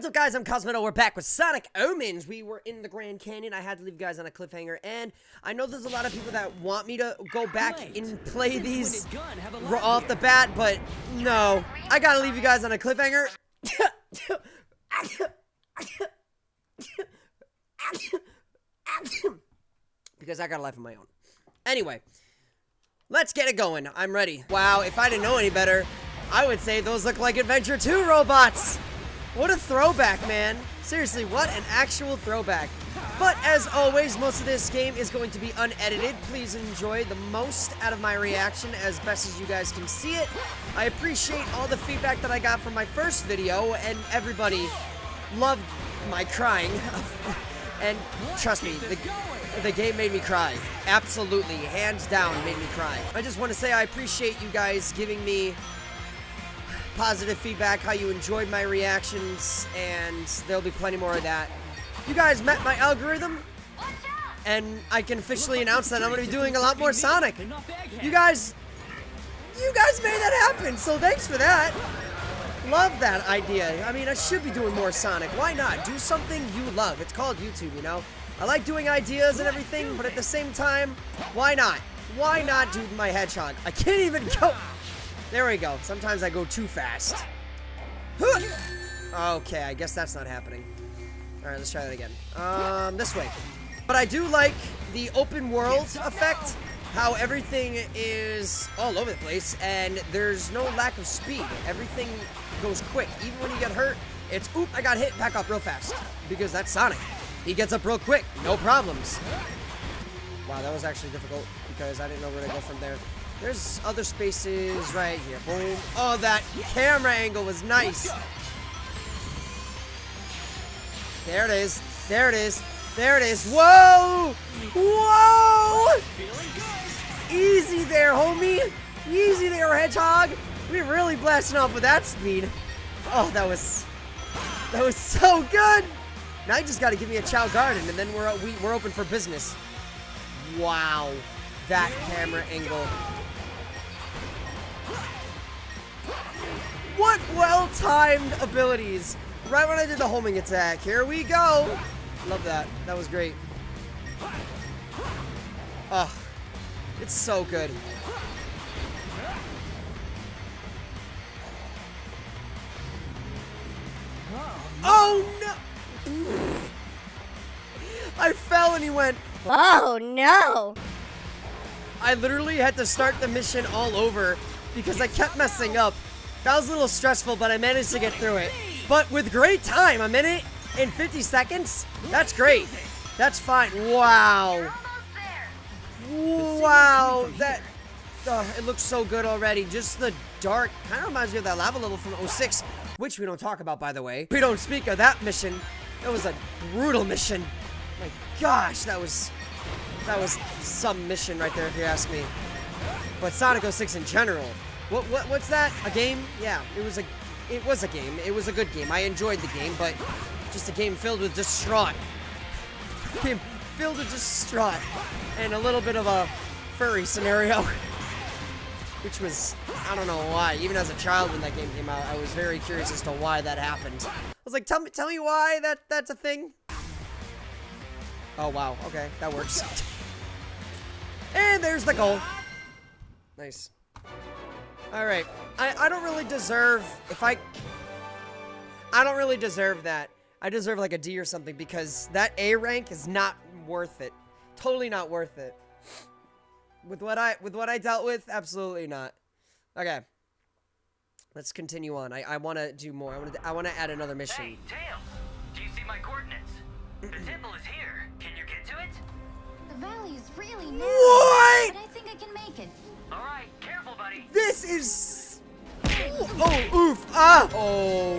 What's up, guys? I'm Cosmitto. We're back with Sonic Omens. We were in the Grand Canyon. I had to leave you guys on a cliffhanger, and I know there's a lot of people that want me to go back and play these off the bat, but no. I gotta leave you guys on a cliffhanger. because I got a life of my own. Anyway, let's get it going. I'm ready. Wow, if I didn't know any better, I would say those look like Adventure 2 robots. What a throwback, man. Seriously, what an actual throwback. But as always, most of this game is going to be unedited. Please enjoy the most out of my reaction as best as you guys can see it. I appreciate all the feedback that I got from my first video, and everybody loved my crying. and trust me, the, the game made me cry. Absolutely, hands down, made me cry. I just want to say I appreciate you guys giving me positive feedback, how you enjoyed my reactions, and there'll be plenty more of that. You guys met my algorithm, and I can officially announce that I'm going to be doing a lot more Sonic. You guys, you guys made that happen, so thanks for that. Love that idea. I mean, I should be doing more Sonic. Why not? Do something you love. It's called YouTube, you know? I like doing ideas and everything, but at the same time, why not? Why not do my hedgehog? I can't even go. There we go. Sometimes I go too fast. Okay, I guess that's not happening. Alright, let's try that again. Um, this way. But I do like the open world effect. How everything is all over the place, and there's no lack of speed. Everything goes quick. Even when you get hurt, it's, oop, I got hit, back up real fast. Because that's Sonic. He gets up real quick, no problems. Wow, that was actually difficult, because I didn't know where to go from there. There's other spaces right here. Boom. Oh, that camera angle was nice. There it is. There it is. There it is. Whoa! Whoa! Easy there, homie. Easy there, Hedgehog. We're really blasting off with that speed. Oh, that was... That was so good! Now you just gotta give me a Chao Garden, and then we're, we, we're open for business. Wow. That camera angle. What well-timed abilities. Right when I did the homing attack. Here we go. Love that. That was great. Oh, it's so good. Oh no! I fell and he went, Oh no! I literally had to start the mission all over because I kept messing up. That was a little stressful, but I managed to get through it. But with great time, a minute and 50 seconds, that's great. That's fine. Wow. Wow. That, oh, it looks so good already. Just the dark, kind of reminds me of that lava level from 06, which we don't talk about, by the way. We don't speak of that mission. That was a brutal mission. My gosh, that was, that was some mission right there, if you ask me. But Sonic 06 in general, what, what what's that? A game? Yeah, it was a it was a game. It was a good game. I enjoyed the game, but just a game filled with distraught. game filled with distraught and a little bit of a furry scenario. Which was I don't know why. Even as a child when that game came out, I was very curious as to why that happened. I was like, tell me tell me why that that's a thing. Oh wow, okay, that works. and there's the goal. Nice. Alright. I, I don't really deserve... If I... I don't really deserve that. I deserve like a D or something because that A rank is not worth it. Totally not worth it. With what I with what I dealt with, absolutely not. Okay. Let's continue on. I, I want to do more. I want to I want to add another mission. Hey, Tails! Do you see my coordinates? the temple is here. Can you get to it? The valley is really narrow. What? But I think I can make it. All right, This is... Oh, oof. Ah! Oh,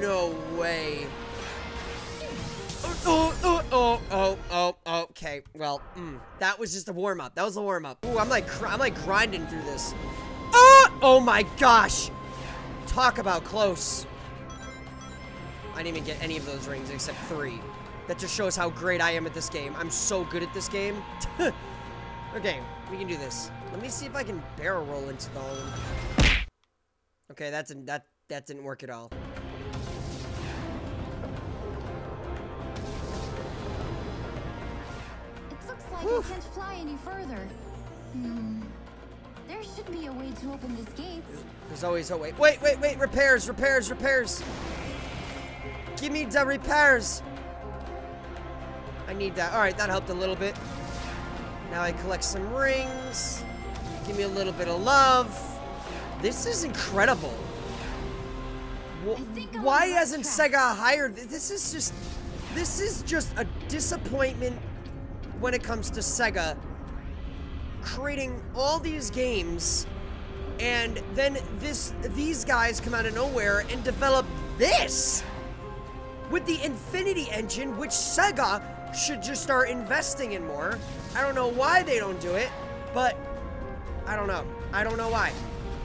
no way. Oh, oh, oh, oh, oh, oh, okay. Well, mm, that was just a warm-up. That was a warm-up. Ooh, I'm like, I'm like grinding through this. Oh, oh my gosh. Talk about close. I didn't even get any of those rings except three. That just shows how great I am at this game. I'm so good at this game. okay, we can do this. Let me see if I can barrel roll into the hole. Okay, that's that that didn't work at all. It looks like Oof. I can't fly any further. Hmm. There should be a way to open this gate. There's always a way. Wait, wait, wait! Repairs, repairs, repairs! Give me the repairs! I need that. Alright, that helped a little bit. Now I collect some rings. Give me a little bit of love. This is incredible. Wh- I think I'm on Why hasn't. Sega hired? This is just, this is just a disappointment when it comes to Sega creating all these games and then this these guys come out of nowhere and develop this with the Infinity Engine, which Sega should just start investing in more. I don't know why they don't do it, but I don't know. I don't know why.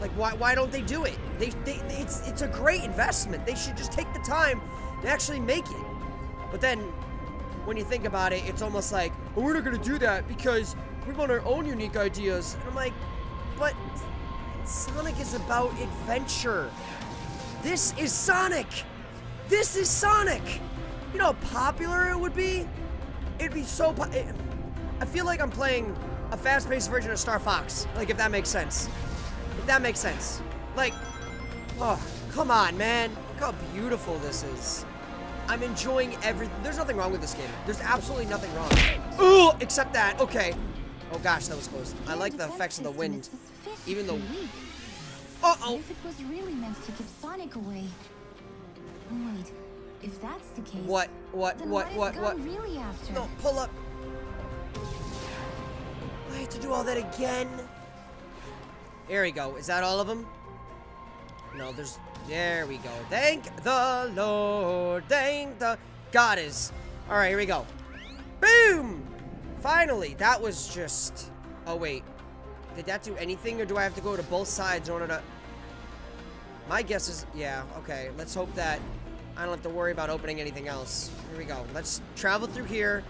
Like why why don't they do it? They, they it's it's a great investment. They should just take the time to actually make it. But then when you think about it, it's almost like, well, we're not gonna do that because we want our own unique ideas. And I'm like, but Sonic is about adventure. This is Sonic. This is Sonic. You know how popular it would be? It'd be so. I feel like I'm playing a fast-paced version of Star Fox. Like if that makes sense. If that makes sense. Like, oh, come on, man. Look how beautiful this is. I'm enjoying every. There's nothing wrong with this game. There's absolutely nothing wrong. Ooh, except that. Okay. Oh gosh, that was close. I like the effects of the wind. Even though. Uh-oh! if it was really meant to keep Sonic away? Wait, if that's the case. What? What? What? what, What? is What? Gun really after? No, pull up. To do all that again. There we go. Is that all of them? No, there's. There we go. Thank the Lord. Thank the Goddess. All right, here we go. Boom! Finally, that was just. Oh wait, did that do anything, or do I have to go to both sides in order to? My guess is, yeah. Okay, let's hope that I don't have to worry about opening anything else. Here we go. Let's travel through here.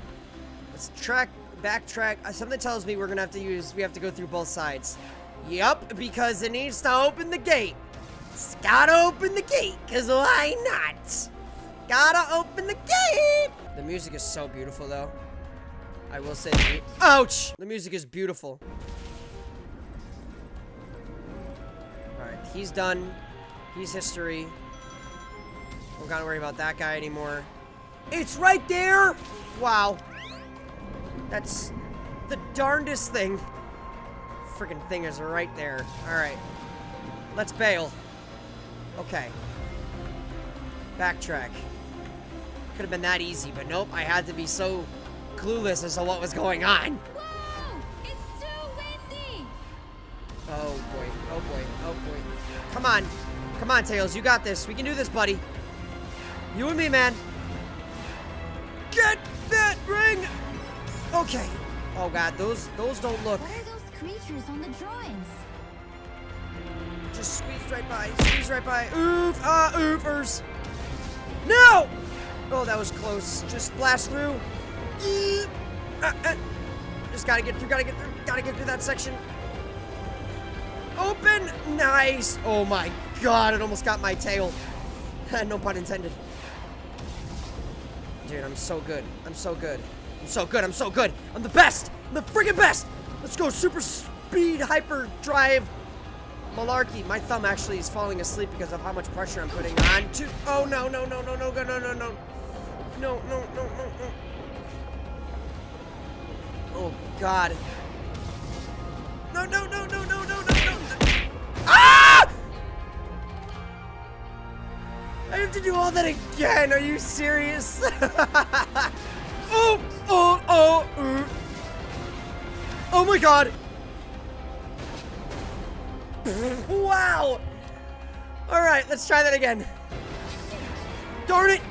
Let's track, backtrack. Uh, Something tells me we're gonna have to use. We have to go through both sides. Yup, because it needs to open the gate. It's gotta open the gate, cause why not? Gotta open the gate. The music is so beautiful, though. I will say. the Ouch! The music is beautiful. All right, he's done. He's history. Don't gonna worry about that guy anymore. It's right there! Wow. That's the darndest thing. Freaking thing is right there. Alright. Let's bail. Okay. Backtrack. Could have been that easy, but nope, I had to be so clueless as to what was going on. Whoa! It's too windy! Oh boy, oh boy, oh boy. Come on. Come on, Tails, you got this. We can do this, buddy. You and me, man. Get! Okay. Oh god, those those don't look. What are those creatures on the drawings? Just squeeze right by, squeeze right by. Oof, ah, oofers. No! Oh, that was close. Just blast through. Ah, ah. Just gotta get through, gotta get through, gotta get through that section. Open! Nice! Oh my god, it almost got my tail. no pun intended. Dude, I'm so good. I'm so good. So good. I'm so good. I'm the best. I'm the friggin' best. Let's go super speed hyper drive malarkey. My thumb actually is falling asleep because of how much pressure I'm putting on to. Oh no no no no no no no no no no no no no no. Oh God. No no no no no no no no. Ah! I have to do all that again. Are you serious? Oh oh oh. uh. Oh my God. wow! Alright, let's try that again. Darn it!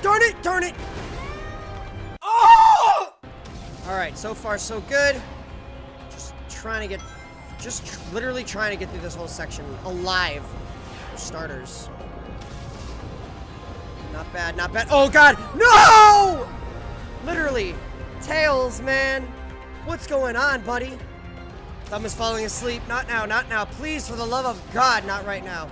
Darn it! Darn it! Oh! Alright, so far so good. Just trying to get... Just tr- literally trying to get through this whole section alive. For starters. Not bad, not bad. Oh god, no! Literally, Tails, man. What's going on, buddy? Thumb is falling asleep. Not now, not now. Please, for the love of God, not right now.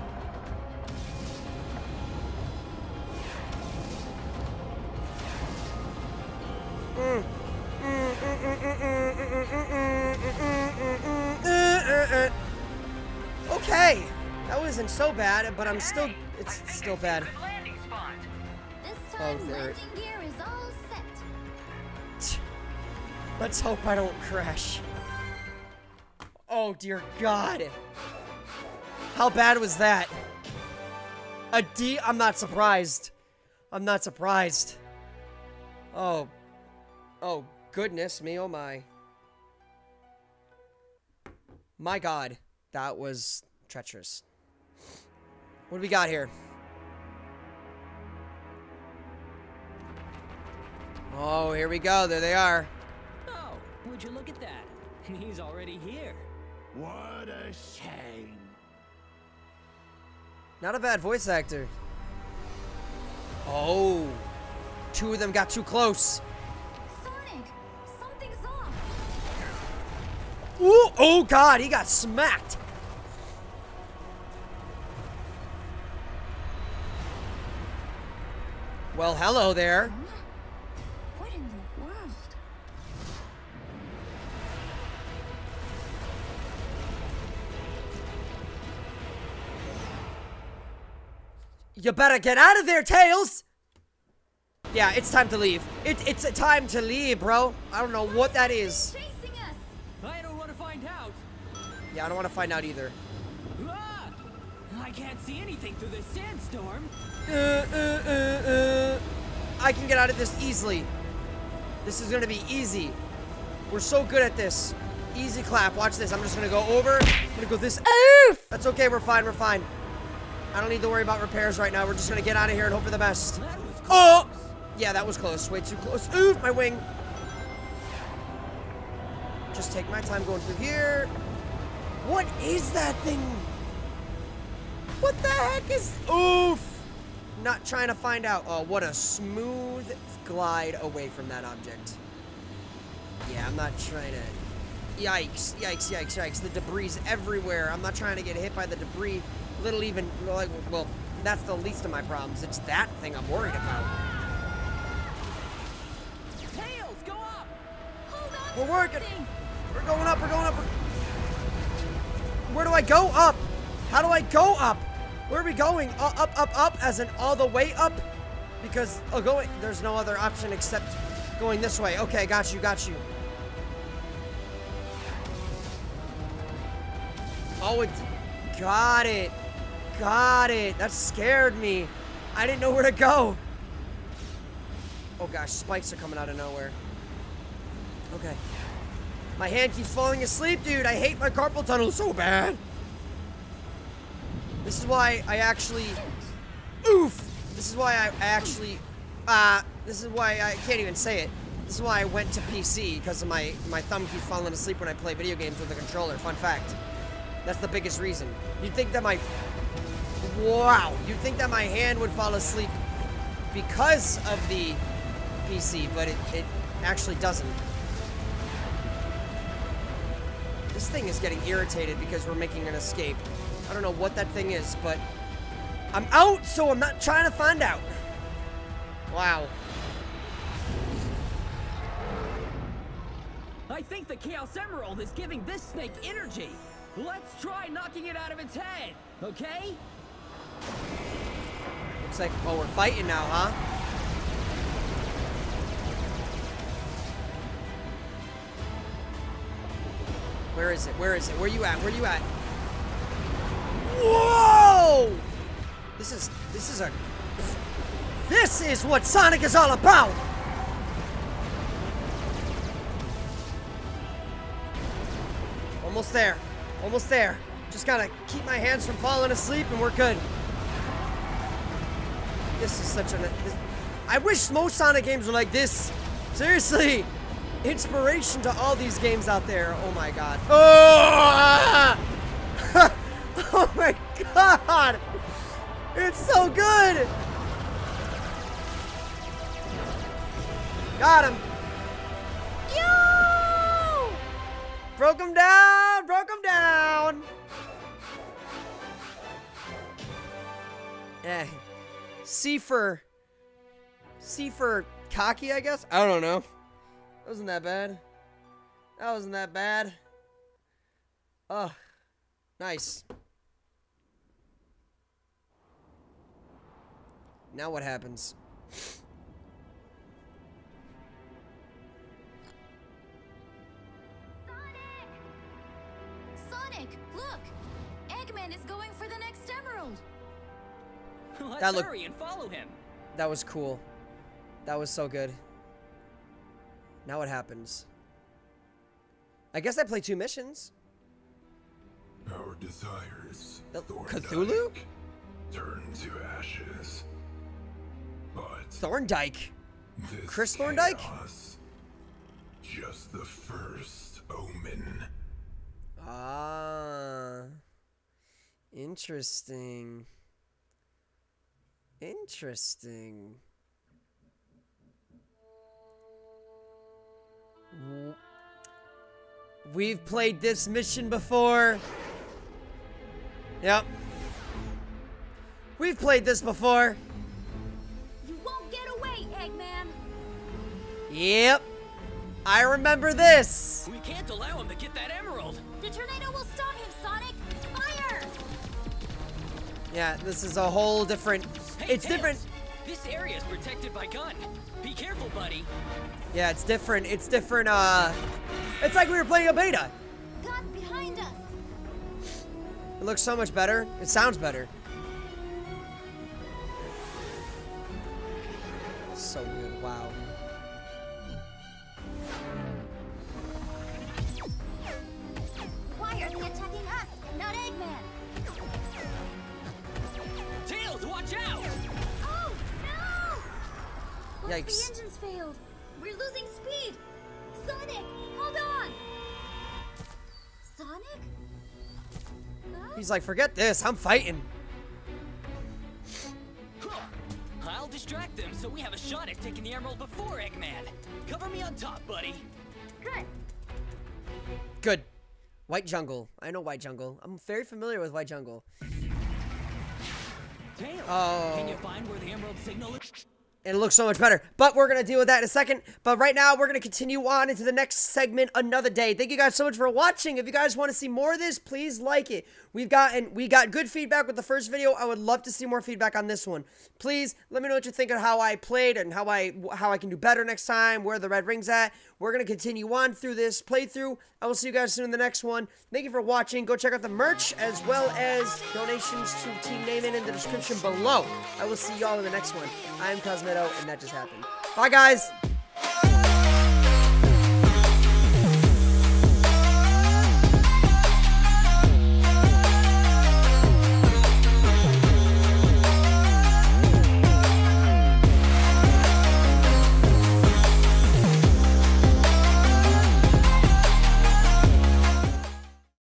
Okay, that wasn't so bad, but I'm still, it's still bad there- landing gear is all set. Let's hope I don't crash. Oh dear God. How bad was that? A D? I'm not surprised. I'm not surprised. Oh. Oh, goodness me, oh my. My God. That was treacherous. What do we got here? Oh, here we go. There they are. Oh, would you look at that? He's already here. What a shame. Not a bad voice actor. Oh. Two of them got too close. Sonic, something's off. Ooh, oh god, he got smacked. Well, hello there. You better get out of there, Tails! Yeah, it's time to leave. It, it's a time to leave, bro. I don't know what that is. Chasing us. I don't want to find out. Yeah, I don't want to find out either. Ah! I can't see anything through this sandstorm. Uh, uh, uh, uh. I can get out of this easily. This is gonna be easy. We're so good at this. Easy clap. Watch this. I'm just gonna go over. I'm gonna go this. Oof! That's okay. We're fine. We're fine. I don't need to worry about repairs right now. We're just gonna get out of here and hope for the best. That was close. Oh! Yeah, that was close. Way too close. Oof! My wing. Just take my time going through here. What is that thing? What the heck is... Oof! Not trying to find out. Oh, what a smooth glide away from that object. Yeah, I'm not trying to... Yikes, yikes, yikes, yikes. The debris is everywhere. I'm not trying to get hit by the debris. Little even... Like, well, that's the least of my problems. It's that thing I'm worried about. Tails, go up! Hold on. We're working. something. We're going up, we're going up. Where do I go? Up. How do I go up? Where are we going? Uh, up, up, up, as in all the way up? Because, oh, going, there's no other option except going this way. Okay, got you, got you. Oh, it, got it. Got it. That scared me. I didn't know where to go. Oh gosh, spikes are coming out of nowhere. Okay. My hand keeps falling asleep, dude. I hate my carpal tunnel so bad. This is why I actually... Oof! This is why I, actually... Uh, this is why I can't even say it. This is why I went to PC, because of my, my thumb keeps falling asleep when I play video games with a controller. Fun fact. That's the biggest reason. You'd think that my... Wow. You'd think that my hand would fall asleep because of the PC, but it, it actually doesn't. This thing is getting irritated because we're making an escape. I don't know what that thing is, but I'm out, so I'm not trying to find out. Wow. I think the Chaos Emerald is giving this snake energy. Let's try knocking it out of its head, okay? Looks like, oh, we're fighting now, huh? Where is it? Where is it? Where are you at? Where are you at? Whoa! This is, this is a, this is what Sonic is all about! Almost there. Almost there. Just gotta keep my hands from falling asleep and we're good. This is such an. This, I wish most Sonic games were like this. Seriously, inspiration to all these games out there. Oh my god. Oh! oh my god! It's so good. Got him. Yo! Broke him down. Broke him down. Eh. C for C for cocky, I guess. I don't know. That wasn't that bad. That wasn't that bad. Oh, nice. Now what happens? Sonic, Sonic, look! Eggman is going for the That look- hurry and follow him. That was cool. That was so good. Now what happens? I guess I play two missions. Our desires, Thorndyke, Cthulhu? turn to ashes. But Thorndyke. this Chris Thorndyke? chaos, just the first omen. Ah. Interesting. Interesting. We've played this mission before. Yep. We've played this before. You won't get away, Eggman! Yep. I remember this. We can't allow him to get that emerald. The tornado will stop him, Sonic! Fire! Yeah, this is a whole different. Hey, It's Tails, different. This area is protected by gun. Be careful, buddy. Yeah, it's different. It's different. Uh, it's like we were playing a beta. Gun behind us! It looks so much better. It sounds better. Failed? We're losing speed! Sonic, hold on! Sonic? Huh? He's like, forget this. I'm fighting. I'll distract them so we have a shot at taking the emerald before Eggman. Cover me on top, buddy. Good. Good. White Jungle. I know White Jungle. I'm very familiar with White Jungle. Tails, Oh. can you find where the emerald signal is? It looks so much better. But we're gonna deal with that in a second. But right now, we're gonna continue on into the next segment another day. Thank you guys so much for watching. If you guys want to see more of this, please like it. We've gotten we got good feedback with the first video. I would love to see more feedback on this one. Please let me know what you think of how I played and how I how I can do better next time. Where the red ring's at. We're gonna continue on through this playthrough. I will see you guys soon in the next one. Thank you for watching. Go check out the merch as well as donations to Team Naaman in the description below. I will see y'all in the next one. I am Cosmitto, and that just happened. Bye, guys.